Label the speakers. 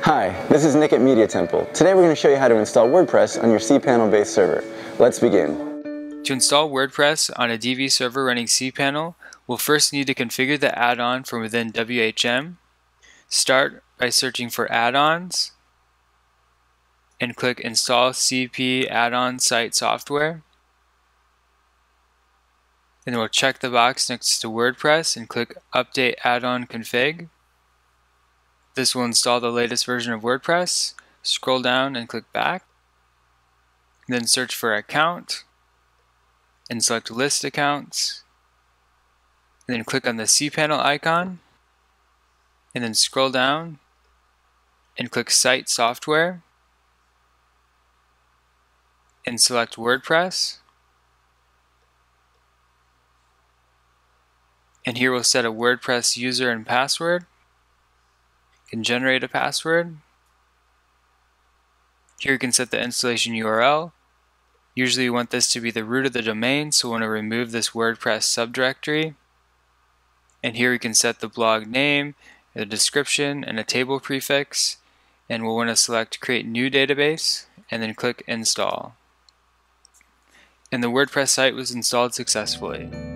Speaker 1: Hi, this is Nick at Media Temple. Today we're going to show you how to install WordPress on your cPanel based server. Let's begin.
Speaker 2: To install WordPress on a DV server running cPanel, we'll first need to configure the add-on from within WHM. Start by searching for add-ons and click Install CP Add-on Site Software. And we'll check the box next to WordPress and click Update Add-on Config. This will install the latest version of WordPress. Scroll down and click back. Then search for account and select list accounts. Then click on the cPanel icon and then scroll down and click Site Software and select WordPress. And here we'll set a WordPress user and password. Can generate a password. Here you can set the installation URL. Usually you want this to be the root of the domain, so we want to remove this WordPress subdirectory. And here we can set the blog name, the description, and a table prefix. And we'll want to select Create New Database, and then click Install. And the WordPress site was installed successfully.